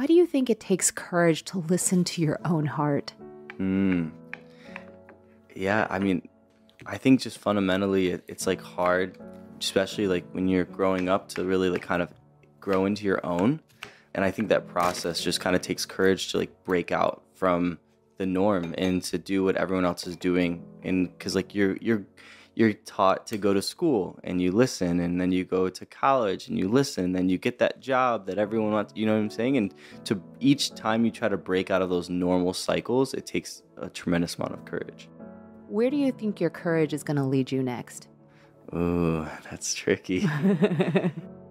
Why do you think it takes courage to listen to your own heart? Mm. Yeah, I mean, I think just fundamentally it, it's like hard, especially like when you're growing up to really like kind of grow into your own. And I think that process just kind of takes courage to like break out from the norm and to do what everyone else is doing. And because like you're you're you're taught to go to school and you listen and then you go to college and you listen and then you get that job that everyone wants you know what i'm saying? And to each time you try to break out of those normal cycles it takes a tremendous amount of courage. Where do you think your courage is going to lead you next? Ooh, that's tricky